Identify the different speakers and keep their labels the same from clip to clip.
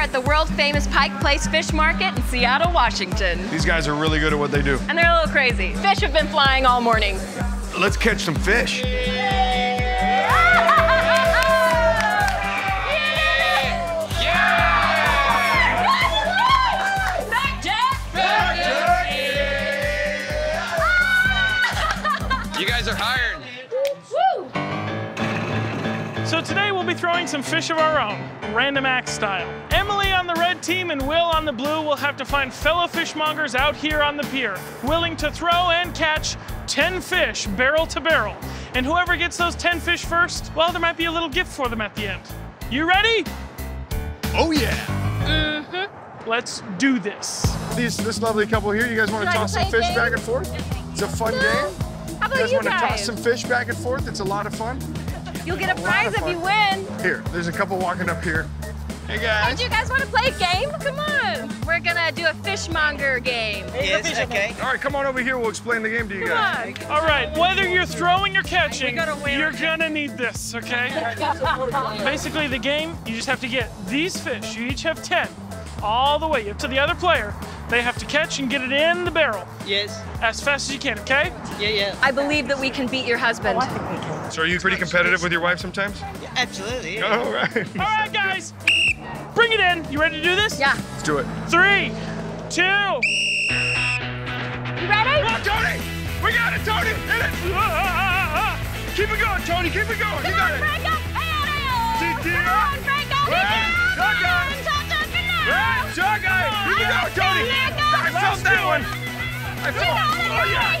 Speaker 1: at the world famous Pike Place Fish Market in Seattle, Washington.
Speaker 2: These guys are really good at what they do.
Speaker 1: And they're a little crazy. Fish have been flying all morning.
Speaker 2: Let's catch some fish.
Speaker 3: You guys are hired.
Speaker 4: Throwing some fish of our own, random act style. Emily on the red team and Will on the blue will have to find fellow fishmongers out here on the pier, willing to throw and catch 10 fish barrel to barrel. And whoever gets those 10 fish first, well, there might be a little gift for them at the end. You ready?
Speaker 2: Oh yeah.
Speaker 4: Mm-hmm. Let's do this.
Speaker 2: These, this lovely couple here, you guys want to
Speaker 1: Would you like
Speaker 2: toss
Speaker 1: to
Speaker 2: some fish
Speaker 1: game?
Speaker 2: back and forth? It's a fun game.
Speaker 1: How about You
Speaker 2: guys
Speaker 1: you guys
Speaker 2: want to toss some fish back and forth? It's a lot of fun.
Speaker 1: You'll get a
Speaker 2: lot
Speaker 1: prize if you win.
Speaker 2: Here, there's a couple walking up here. Hey
Speaker 1: Hey,
Speaker 2: guys.
Speaker 1: do you guys want to play a game? Come on. We're gonna do a fishmonger game.
Speaker 3: Yes, okay.
Speaker 2: All right, come on over here. We'll explain the game to you
Speaker 1: Come
Speaker 2: guys.
Speaker 1: on.
Speaker 4: All right, whether you're throwing or catching, you're gonna need this, okay? Basically, the game, you just have to get these fish. You each have 10, all the way up to the other player. They have to catch and get it in the barrel
Speaker 3: Yes.
Speaker 4: as fast as you can, okay?
Speaker 3: Yeah, yeah.
Speaker 1: I believe that we can beat your husband.
Speaker 2: So are you pretty competitive with your wife sometimes?
Speaker 3: yeah absolutely.
Speaker 2: All right.
Speaker 4: All right, guys, bring it in. You ready to do this?
Speaker 1: Yeah.
Speaker 2: Let's do it.
Speaker 4: Three, two.
Speaker 1: You ready?
Speaker 2: Come on, Tony. We got it, Tony. Hit it. Keep it going, Tony. Keep it going. You got it.
Speaker 1: Franco. Hey,
Speaker 2: Keep it
Speaker 1: Come
Speaker 2: up.
Speaker 1: on, Franco.
Speaker 2: Right. Tug on. Right, tug it. Keep it going, Tony. I felt that one. I felt. Oh yeah.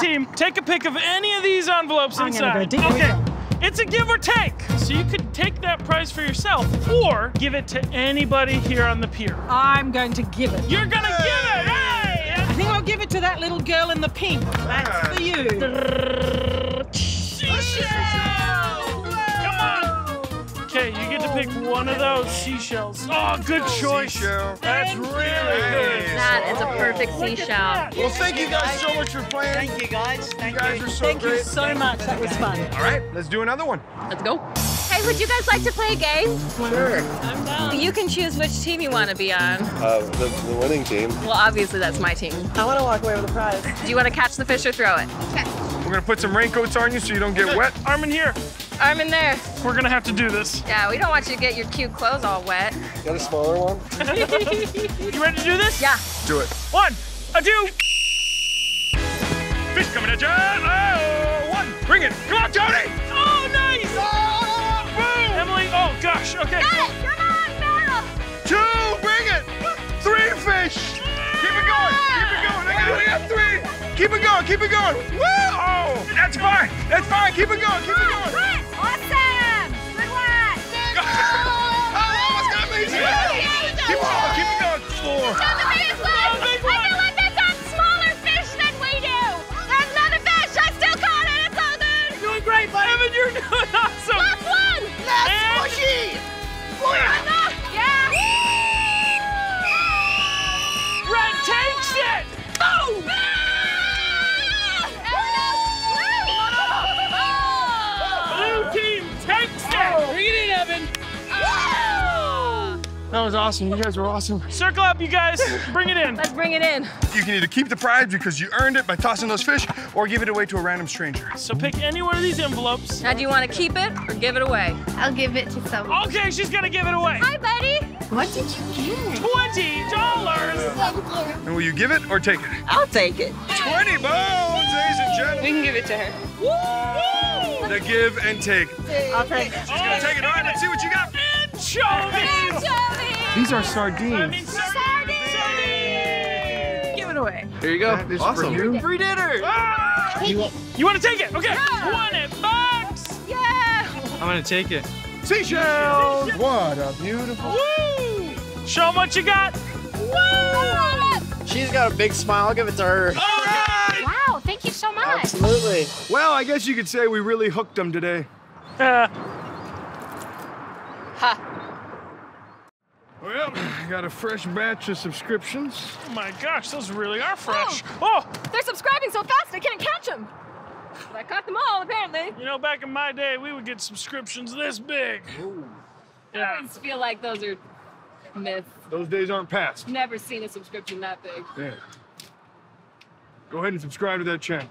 Speaker 4: Team, take a pick of any of these envelopes
Speaker 5: I'm
Speaker 4: inside.
Speaker 5: go deep.
Speaker 4: okay. It's a give or take. So you could take that prize for yourself or give it to anybody here on the pier.
Speaker 5: I'm going to give it.
Speaker 4: You're gonna give it. Hey!
Speaker 5: I think I'll give it to that little girl in the pink. That's for you.
Speaker 4: Pick one of those seashells. Oh, good choice.
Speaker 2: Seashell.
Speaker 4: That's really good.
Speaker 1: That is a perfect
Speaker 4: Look at
Speaker 1: seashell.
Speaker 2: Well, thank you guys so much for playing.
Speaker 3: Thank you, guys.
Speaker 2: Thank You
Speaker 3: Thank
Speaker 2: guys
Speaker 3: you.
Speaker 2: are so
Speaker 5: Thank you so much. That was fun.
Speaker 2: All right, let's do another one.
Speaker 1: Let's go. Hey, would you guys like to play a game?
Speaker 6: Sure.
Speaker 1: I'm down. You can choose which team you want to be on.
Speaker 6: Uh, the, the winning team.
Speaker 1: Well, obviously that's my team.
Speaker 5: I want to walk away with a prize.
Speaker 1: Do you want to catch the fish or throw it? Okay.
Speaker 2: We're gonna put some raincoats on you so you don't get wet.
Speaker 4: Arm in here.
Speaker 1: Arm in there.
Speaker 4: We're gonna have to do this.
Speaker 1: Yeah, we don't want you to get your cute clothes all wet.
Speaker 6: Got a smaller one?
Speaker 4: You ready to do this?
Speaker 1: Yeah.
Speaker 2: Do it.
Speaker 4: One, a two.
Speaker 2: Fish coming at you. Oh, one. Bring it. Come on, Tony.
Speaker 4: Oh, nice.
Speaker 2: Oh, Boom.
Speaker 4: Emily, oh gosh, okay.
Speaker 1: Got it! Come on, Farrell!
Speaker 2: Two. Bring it. Three fish. Keep it going. Keep it going. Look at it. We got three. Keep it going. Keep it going. Woo! Oh, that's fine. That's fine. Keep it going. That was awesome. You guys were awesome.
Speaker 4: Circle up, you guys. Bring it in.
Speaker 1: Let's bring it in.
Speaker 2: You can either keep the prize because you earned it by tossing those fish, or give it away to a random stranger.
Speaker 4: So pick any one of these envelopes.
Speaker 1: Now, do you want to keep it or give it away?
Speaker 7: I'll give it to someone.
Speaker 4: Okay, she's gonna give it away.
Speaker 1: Hi, buddy.
Speaker 7: What did you get?
Speaker 4: Twenty dollars.
Speaker 2: And will you give it or take it?
Speaker 5: I'll take it.
Speaker 2: 20 bones, ladies and gentlemen.
Speaker 5: We can give it to her.
Speaker 4: Woo!
Speaker 2: The give and take.
Speaker 5: I'll take it.
Speaker 2: She's gonna take it. All right, let's see what you got.
Speaker 4: Anchovies.
Speaker 2: These are
Speaker 4: I
Speaker 2: sardines.
Speaker 4: sardines.
Speaker 5: Give it away.
Speaker 6: Here you go.
Speaker 2: That is for you.
Speaker 6: Free dinner.
Speaker 4: Ah! You want to take it? Okay. Twenty bucks.
Speaker 1: Yeah.
Speaker 8: I'm gonna take it.
Speaker 2: Seashells. What a beautiful.
Speaker 4: Woo! Show 'em what you got.
Speaker 6: She's got a big smile. I'll give it to her.
Speaker 4: All right.
Speaker 7: Wow, thank you so much.
Speaker 6: Absolutely.
Speaker 2: Well, I guess you could say we really hooked them today.
Speaker 4: Uh,
Speaker 2: Well, I got a fresh batch of subscriptions.
Speaker 4: oh my gosh, those really are oh, fresh. Oh,
Speaker 1: They're subscribing so fast I can't catch them. I caught them all, apparently.
Speaker 4: You know, back in my day, we would get subscriptions this big.
Speaker 1: I
Speaker 4: Yeah.
Speaker 1: always feel like those are myths.
Speaker 2: Those days aren't past.
Speaker 1: Never seen a subscription that big.
Speaker 2: Yeah. Go ahead and subscribe to that channel.